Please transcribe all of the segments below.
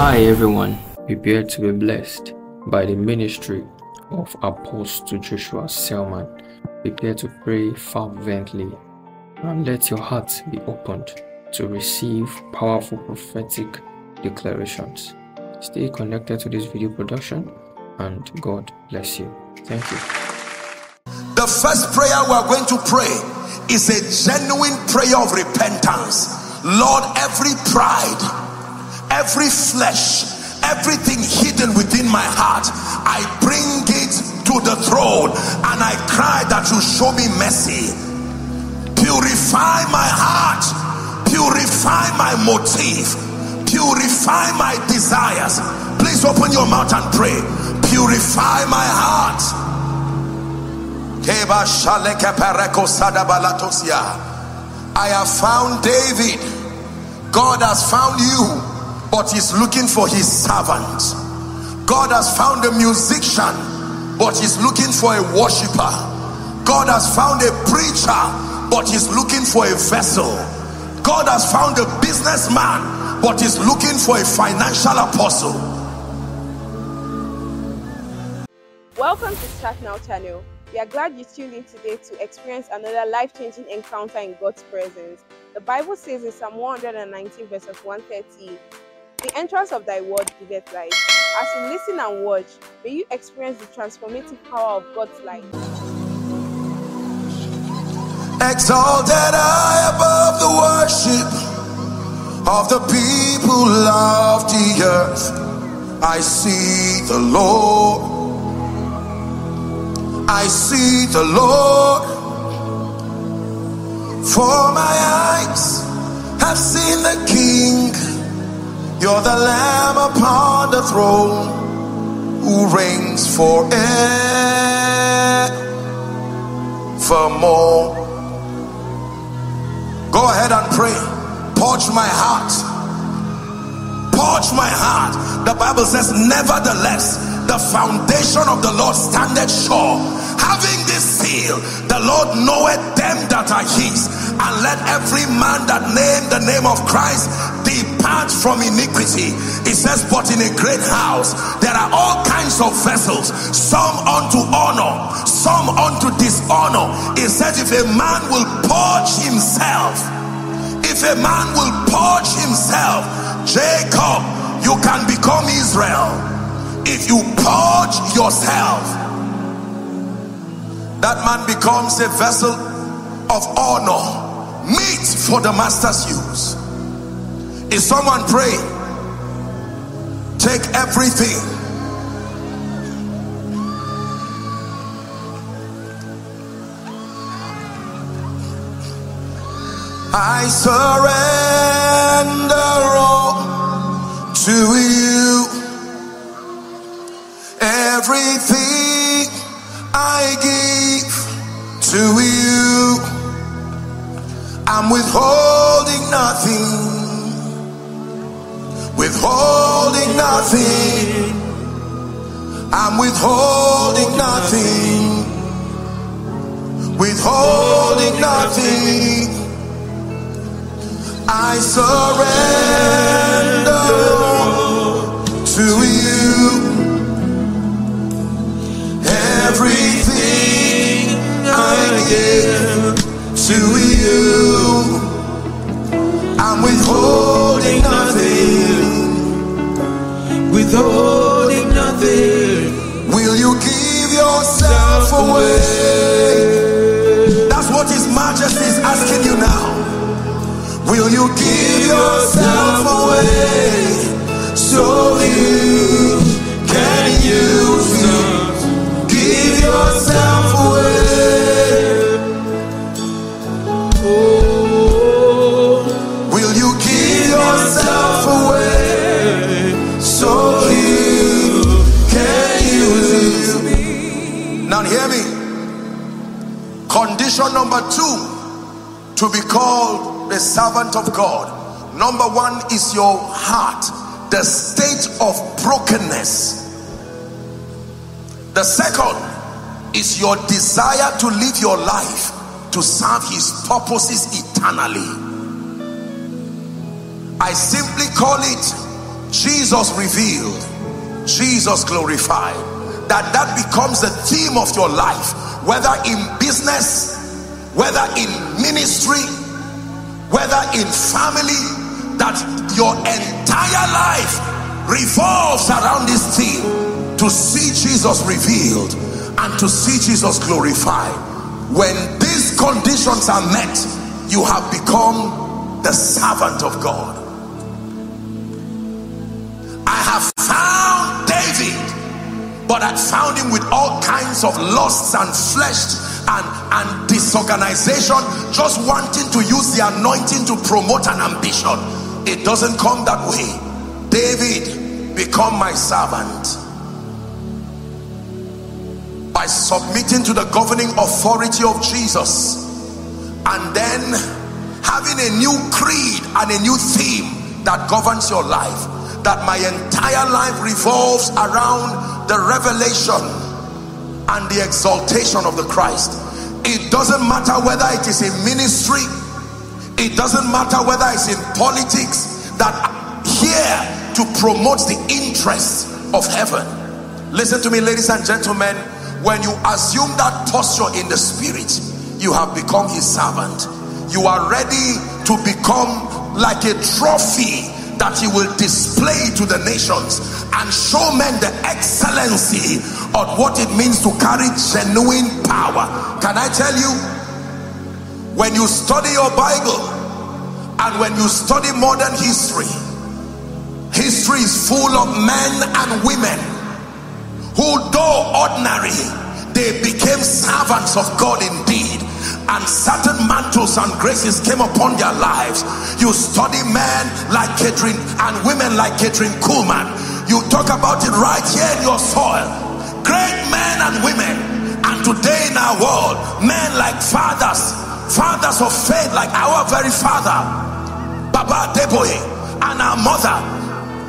Hi everyone, prepare to be blessed by the ministry of Apostle Joshua Selman. Prepare to pray fervently and let your heart be opened to receive powerful prophetic declarations. Stay connected to this video production and God bless you. Thank you. The first prayer we are going to pray is a genuine prayer of repentance. Lord, every pride, every flesh, everything hidden within my heart, I bring it to the throne and I cry that you show me mercy. Purify my heart, purify my motive, purify my desires. Please open your mouth and pray. Purify my heart. I have found David. God has found you, but he's looking for his servant. God has found a musician, but he's looking for a worshiper. God has found a preacher, but he's looking for a vessel. God has found a businessman, but he's looking for a financial apostle. Welcome to Start Now channel. We are glad you tuned in today to experience another life-changing encounter in God's presence. The Bible says in Psalm 119 verses 130, The entrance of thy word giveth light. As you listen and watch, may you experience the transformative power of God's light. Exalted I above the worship of the people of the earth, I see the Lord. I see the Lord. For my eyes have seen the King. You're the Lamb upon the throne who reigns forevermore. Go ahead and pray. Purge my heart. Purge my heart. The Bible says, Nevertheless, the foundation of the Lord standeth sure. Having this seal, the Lord knoweth them that are his. And let every man that name the name of Christ from iniquity. It says, But in a great house there are all kinds of vessels, some unto honor, some unto dishonor. It says, If a man will purge himself, if a man will purge himself, Jacob, you can become Israel. If you purge yourself, that man becomes a vessel of honor, meet for the master's use. Is someone praying? Take everything. I surrender all to you. Everything I give to you. I'm withholding nothing. Withholding nothing. I'm withholding nothing. Withholding nothing. I surrender to you. Everything I give to you. I'm withholding nothing. Withholding nothing. Will you give yourself away? That's what His Majesty is asking you now. Will you give yourself away so you Number one is your heart, the state of brokenness. The second is your desire to live your life to serve his purposes eternally. I simply call it Jesus revealed, Jesus glorified. That that becomes the theme of your life, whether in business, whether in ministry, whether in family, that your entire life revolves around this theme to see Jesus revealed and to see Jesus glorified. When these conditions are met, you have become the servant of God. I have found David, but I found him with all kinds of lusts and flesh and, and disorganization, just wanting to use the anointing to promote an ambition. It doesn't come that way. David, become my servant by submitting to the governing authority of Jesus and then having a new creed and a new theme that governs your life that my entire life revolves around the revelation and the exaltation of the Christ. It doesn't matter whether it is a ministry, it doesn't matter whether it's in politics, that here to promote the interests of heaven. Listen to me, ladies and gentlemen. When you assume that posture in the spirit, you have become his servant. You are ready to become like a trophy that he will display to the nations and show men the excellency of what it means to carry genuine power. Can I tell you, when you study your Bible and when you study modern history, history is full of men and women who, though ordinary, they became servants of God indeed and certain mantles and graces came upon their lives. You study men like Kathryn and women like Kathryn Kuhlman. You talk about it right here in your soil. Great men and women. And today in our world, men like fathers, fathers of faith like our very father, Baba Adeboye, and our mother.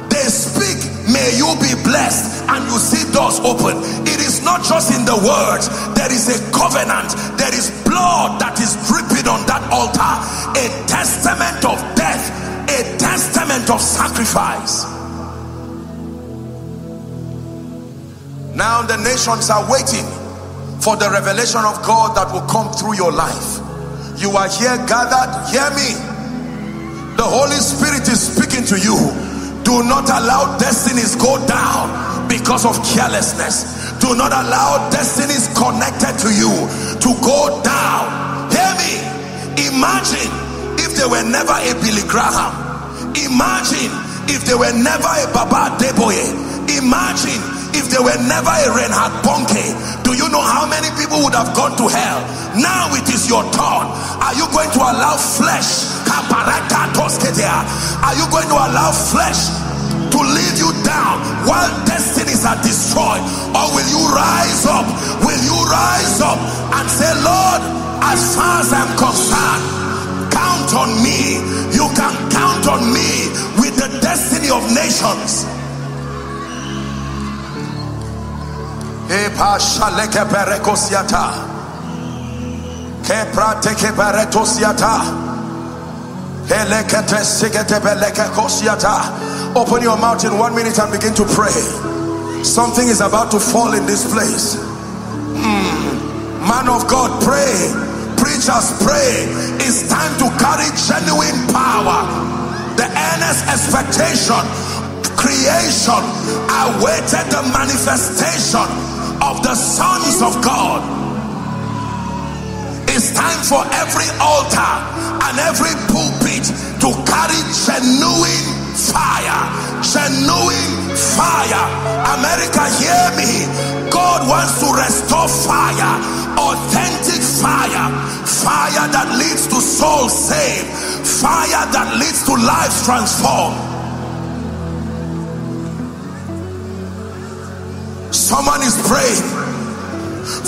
They speak may you be blessed and you see doors open. It is not just in the words. There is a covenant. There is blood that is dripping on that altar. A testament of death. A testament of sacrifice. Now the nations are waiting for the revelation of God that will come through your life you are here gathered hear me the Holy Spirit is speaking to you do not allow destinies go down because of carelessness. Do not allow destinies connected to you to go down. Hear me. Imagine if there were never a Billy Graham. Imagine if there were never a Baba Adeboye. Imagine if there were never a Reinhard Bonnke. Do you know how many people would have gone to hell? Now it is your turn. Are you going to allow flesh are you going to allow flesh to lead you down while destinies are destroyed? Or will you rise up? Will you rise up and say, Lord, as far as I'm concerned, count on me. You can count on me with the destiny of nations. Open your mouth in one minute and begin to pray. Something is about to fall in this place. Mm. Man of God, pray. Preachers, pray. It's time to carry genuine power. The earnest expectation, creation, awaited the manifestation of the sons of God. It's time for every altar and every pulpit to carry genuine fire. Genuine fire. America, hear me. God wants to restore fire, authentic fire, fire that leads to souls saved, fire that leads to lives transformed. Someone is praying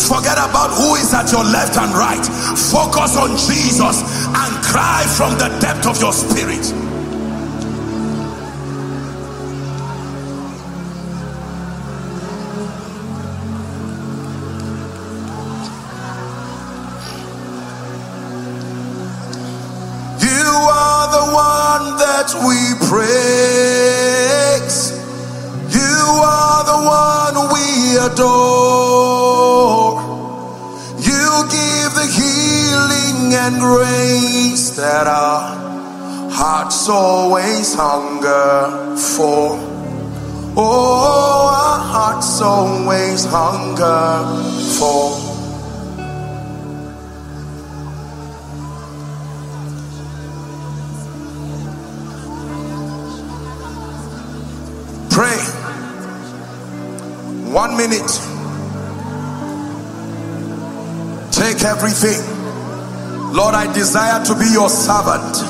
Forget about who is at your left and right. Focus on Jesus and cry from the depth of your spirit. You are the one that we praise. Adore. You give the healing and grace that our hearts always hunger for. Oh, our hearts always hunger for. One minute. Take everything. Lord, I desire to be your servant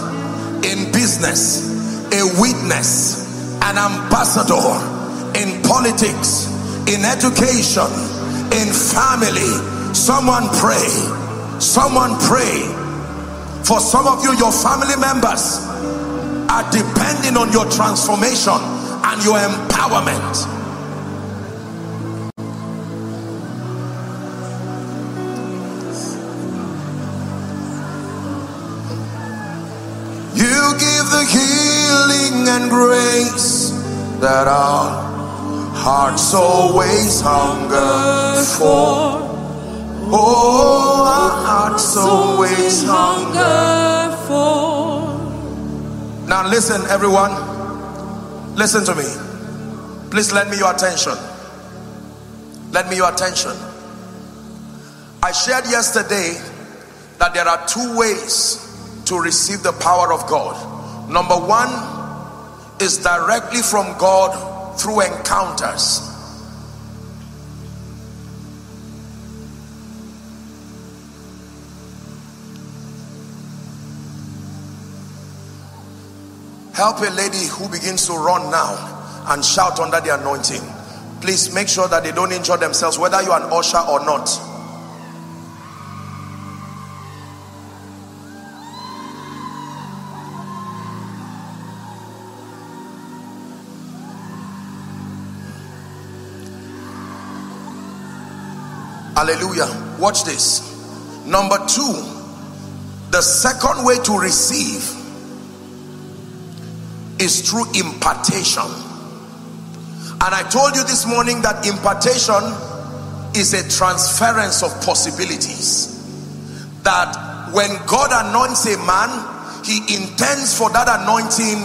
in business, a witness, an ambassador in politics, in education, in family. Someone pray. Someone pray. For some of you, your family members are depending on your transformation and your empowerment. You give the healing and grace that our hearts always hunger for. Oh, our hearts always hunger for. Now, listen, everyone. Listen to me. Please lend me your attention. Lend me your attention. I shared yesterday that there are two ways to receive the power of God. Number one is directly from God through encounters. Help a lady who begins to run now and shout under the anointing. Please make sure that they don't injure themselves, whether you're an usher or not. Hallelujah. Watch this. Number two, the second way to receive is through impartation. And I told you this morning that impartation is a transference of possibilities. That when God anoints a man, he intends for that anointing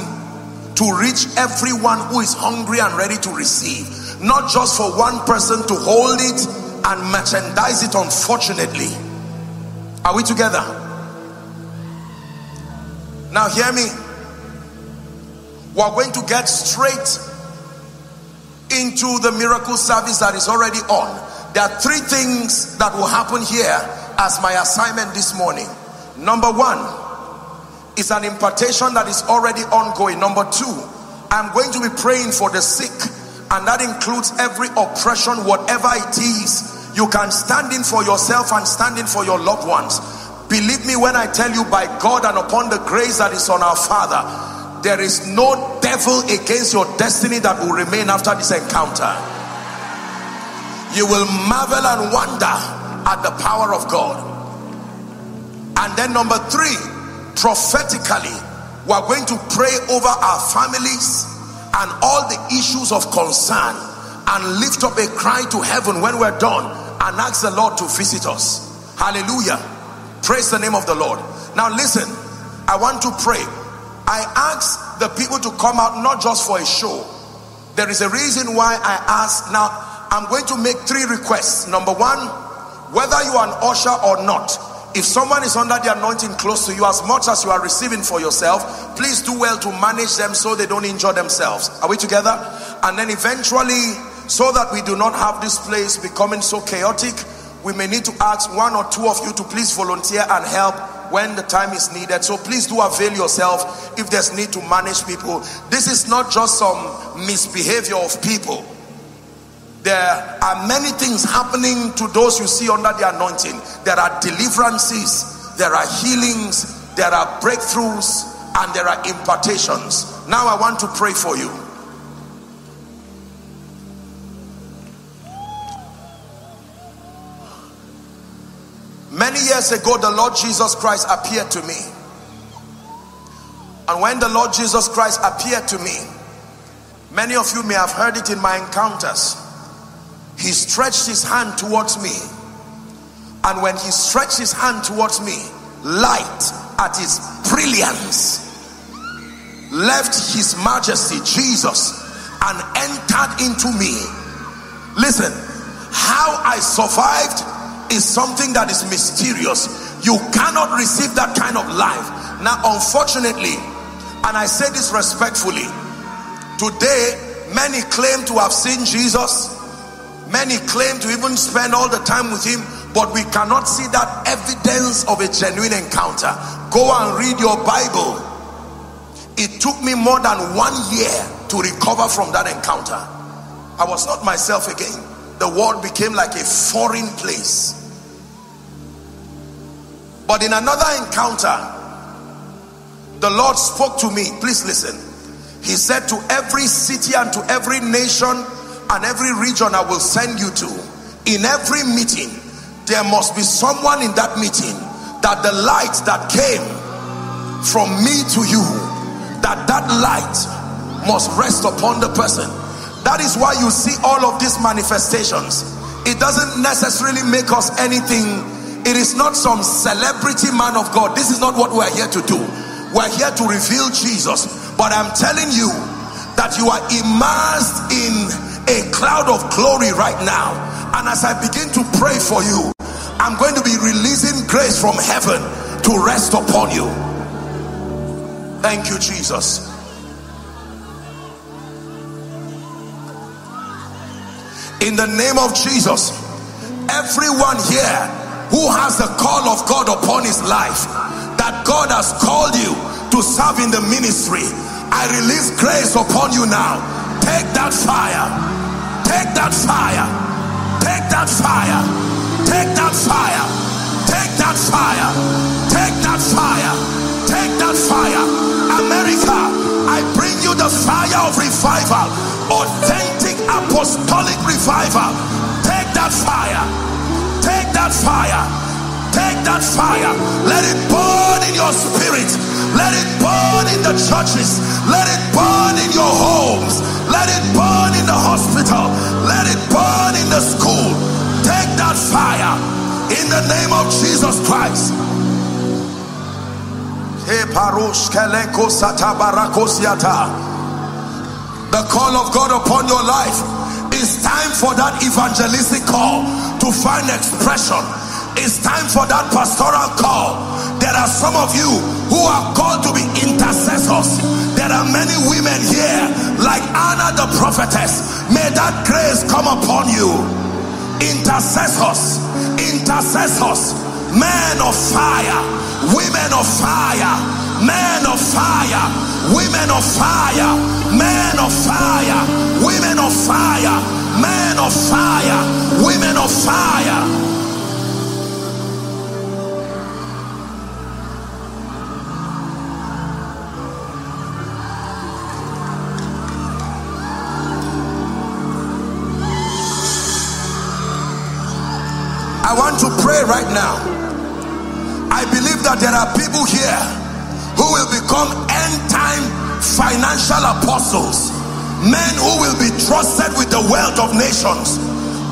to reach everyone who is hungry and ready to receive. Not just for one person to hold it and merchandise it, unfortunately. Are we together? Now, hear me we're going to get straight into the miracle service that is already on. There are three things that will happen here as my assignment this morning. Number one is an impartation that is already ongoing. Number two, I'm going to be praying for the sick, and that includes every oppression, whatever it is. You can stand in for yourself and stand in for your loved ones. Believe me when I tell you, by God and upon the grace that is on our Father, there is no devil against your destiny that will remain after this encounter. You will marvel and wonder at the power of God. And then, number three, prophetically, we're going to pray over our families and all the issues of concern and lift up a cry to heaven when we're done and ask the Lord to visit us. Hallelujah. Praise the name of the Lord. Now, listen, I want to pray I ask the people to come out not just for a show. There is a reason why I ask. Now, I'm going to make three requests. Number one, whether you are an usher or not, if someone is under the anointing close to you, as much as you are receiving for yourself, please do well to manage them so they don't injure themselves. Are we together? And then eventually, so that we do not have this place becoming so chaotic, we may need to ask one or two of you to please volunteer and help when the time is needed. So please do avail yourself if there's need to manage people. This is not just some misbehavior of people. There are many things happening to those you see under the anointing. There are deliverances, there are healings, there are breakthroughs, and there are impartations. Now I want to pray for you. Years ago, the Lord Jesus Christ appeared to me. And when the Lord Jesus Christ appeared to me, many of you may have heard it in my encounters. he stretched his hand towards me and when he stretched his hand towards me light at his brilliance left his majesty jesus and entered into me listen how i survived is something that is mysterious. You cannot receive that kind of life. Now unfortunately and i say this respectfully today many claim to have seen jesus. Many claim to even spend all the time with him. But we cannot see that evidence of a genuine encounter. Go and read your bible. It took me more than one year to recover from that encounter. I was not myself again. The world became like a foreign place but in another encounter the lord spoke to me. Please listen. He said to every city and to every nation and every region i will send you to in every meeting there must be someone in that meeting that the light that came from me to you that that light must rest upon the person. That is why you see all of these manifestations. It doesn't necessarily make us anything it is not some celebrity man of god this is not what we're here to do we're here to reveal jesus but i'm telling you that you are immersed in a cloud of glory right now and as i begin to pray for you I'm going to be releasing grace from heaven to rest upon you. Thank you, Jesus. In the name of Jesus, everyone here who has the call of God upon his life, that God has called you to serve in the ministry, I release grace upon you now. Take that fire. Take that fire. Take that fire Take that fire. Take that fire. Take that fire. Take that fire. America, I bring you the fire of revival. Authentic apostolic revival. Take that fire. That fire. Take that fire. Let it burn in your spirit. Let it burn in the churches. Let it burn in your homes. Let it burn in the hospital. Let it burn in the school take that fire in the name of Jesus Christ. The call of God upon your life is time for that evangelistic call to find expression. It's time for that pastoral call. There are some of you who are called to be intercessors. There are many women here, like Anna the prophetess. May that grace come upon you intercessors, intercessors, men of fire, women of fire, men of fire, women of fire, men of fire, women of fire, men of fire, women of fire. I want to pray right now. I believe that there are people here who will become end time financial apostles, men who will be trusted with the wealth of nations.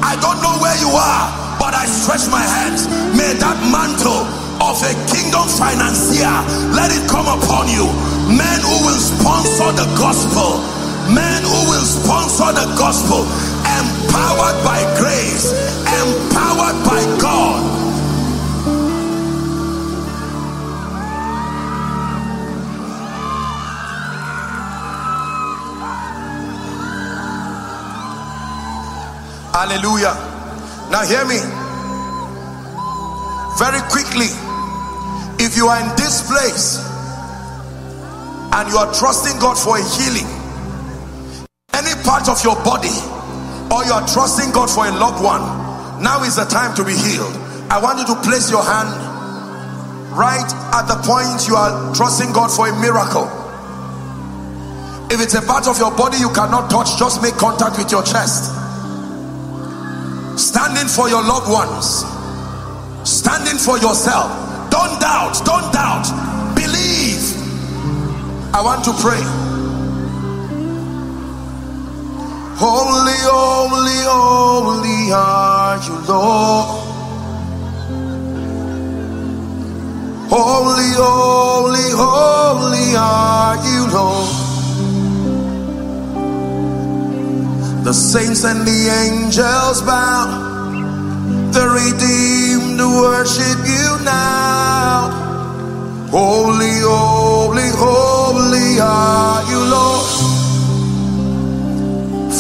I don't know where you are, but I stretch my hands. May that mantle of a kingdom financier let it come upon you. Men who will sponsor the gospel, men who will sponsor the gospel, empowered by grace, empowered by God. Hallelujah. Now, hear me very quickly. If you are in this place and you are trusting God for a healing, any part of your body or you are trusting God for a loved one, now is the time to be healed. I want you to place your hand right at the point you are trusting God for a miracle. If it's a part of your body you cannot touch, just make contact with your chest. Standing for your loved ones, standing for yourself. Don't doubt, don't doubt, believe. I want to pray. Holy, holy, holy are you, Lord. Holy, holy, holy are you, Lord. The saints and the angels bow. The redeemed worship you now. Holy, holy, holy are you, Lord.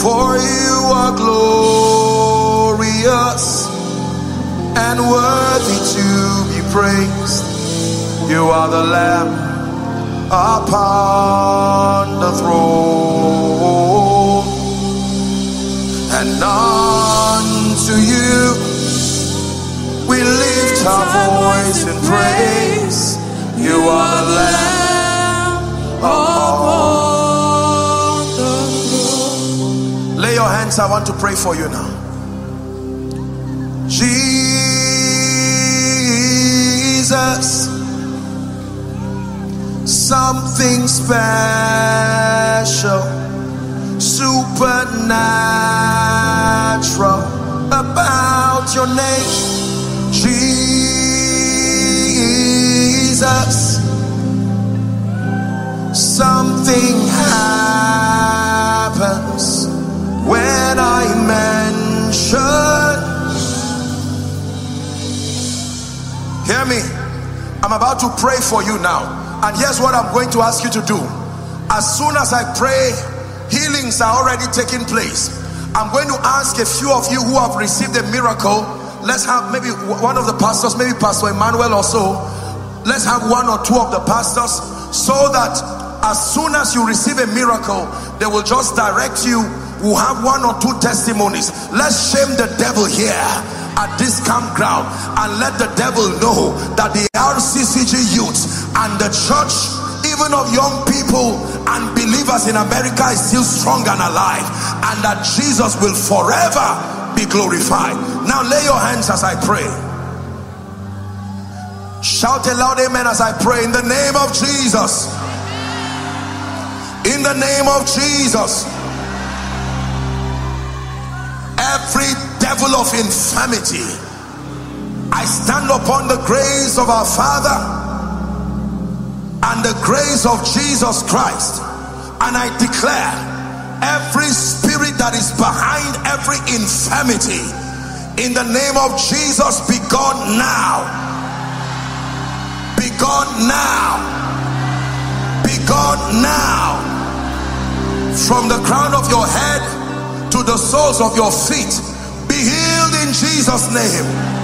For you are glorious and worthy to be praised. You are the Lamb upon the throne, and unto you we lift our voice in praise. You are the Lamb the. Lay your hands, I want to pray for you now. Jesus, something special, supernatural about your name, Jesus. Something happens when I mention. Hear me. I'm about to pray for you now. And here's what I'm going to ask you to do. As soon as I pray, healings are already taking place. I'm going to ask a few of you who have received a miracle. Let's have maybe one of the pastors, maybe Pastor Emmanuel or so. Let's have one or two of the pastors so that as soon as you receive a miracle, they will just direct you. We'll have one or two testimonies. Let's shame the devil here at this campground and let the devil know that the RCCG youth and the church, even of young people and believers in America, is still strong and alive, and that Jesus will forever be glorified. Now, lay your hands as I pray. Shout a loud amen as I pray in the name of Jesus. In the name of Jesus. Every devil of infirmity, I stand upon the grace of our Father and the grace of Jesus Christ, and I declare every spirit that is behind every infirmity in the name of Jesus be gone now. Be gone now. Be gone now. From the crown of your head to the soles of your feet, be healed in Jesus' name.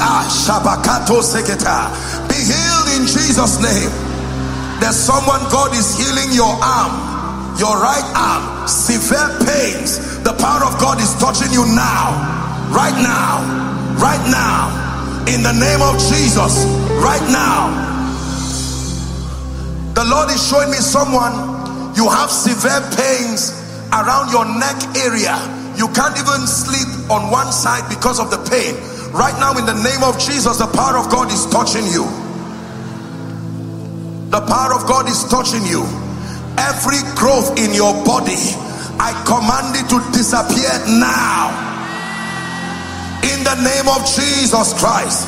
Ah, Shabakato Seketa. Be healed in Jesus' name. There's someone God is healing your arm, your right arm, severe pains. The power of God is touching you now, right now, right now, in the name of Jesus, right now. The Lord is showing me someone you have severe pains around your neck area. You can't even sleep on one side because of the pain. Right now, in the name of Jesus, the power of God is touching you. The power of God is touching you. Every growth in your body, I command it to disappear now. In the name of Jesus Christ.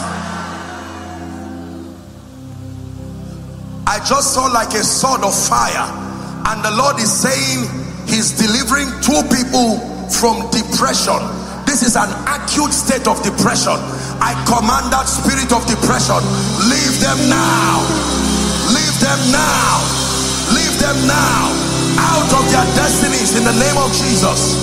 I just saw like a sword of fire, and the Lord is saying He's delivering two people from depression. This is an acute state of depression. I command that spirit of depression, leave them now, leave them now, leave them now. Out of their destinies in the name of Jesus.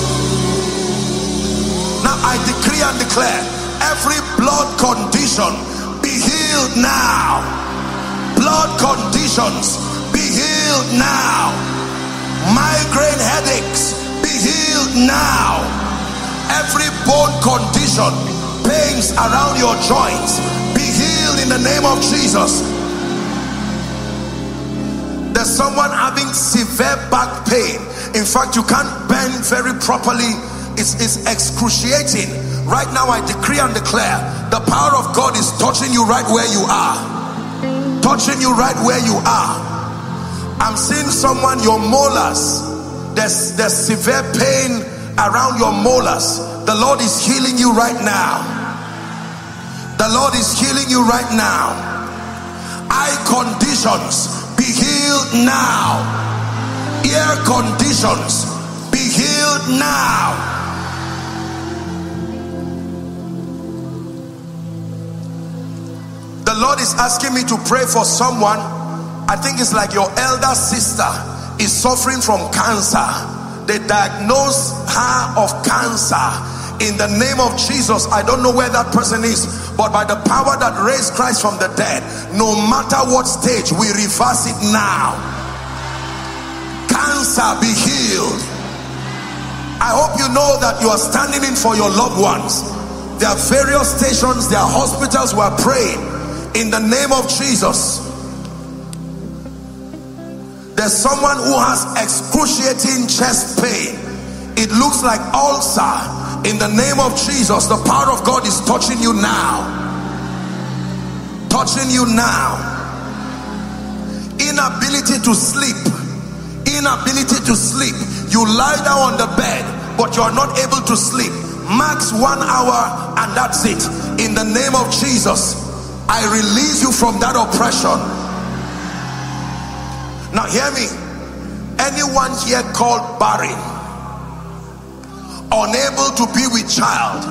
Now I decree and declare every blood condition be healed now. Blood conditions be healed now. Migraine headaches be healed now every bone condition pains around your joints be healed in the name of jesus. There's someone having severe back pain. In fact you can't bend very properly. It's, it's excruciating. Right now i decree and declare the power of god is touching you right where you are. Touching you right where you are. I'm seeing someone, your molars, there's, there's severe pain around your molars. The Lord is healing you right now. The Lord is healing you right now. Eye conditions, be healed now. Ear conditions, be healed now. The Lord is asking me to pray for someone. I think it's like your elder sister is suffering from cancer. They diagnose her of cancer in the name of Jesus. I don't know where that person is, but by the power that raised Christ from the dead, no matter what stage, we reverse it now. Cancer be healed. I hope you know that you are standing in for your loved ones. There are various stations, there are hospitals who are praying in the name of Jesus. There's someone who has excruciating chest pain. It looks like ulcer. In the name of Jesus, the power of God is touching you now. Touching you now. Inability to sleep. Inability to sleep. You lie down on the bed, but you are not able to sleep. Max one hour, and that's it. In the name of Jesus, I release you from that oppression. Now, hear me. Anyone here called barren, unable to be with child,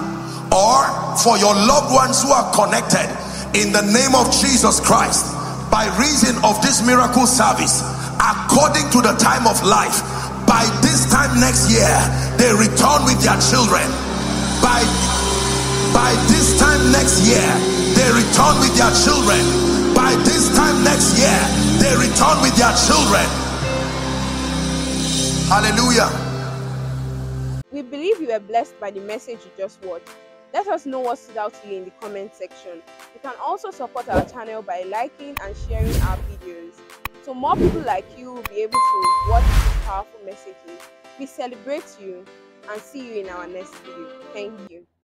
or for your loved ones who are connected in the name of Jesus Christ, by reason of this miracle service, according to the time of life, by this time next year, they return with their children. By by this time next year, they return with their children. By this time next year, they return with their children. Hallelujah. We believe you were blessed by the message you just watched. Let us know what stood out to you in the comment section. You can also support our channel by liking and sharing our videos so more people like you will be able to watch these powerful messages. We celebrate you and see you in our next video. Thank you.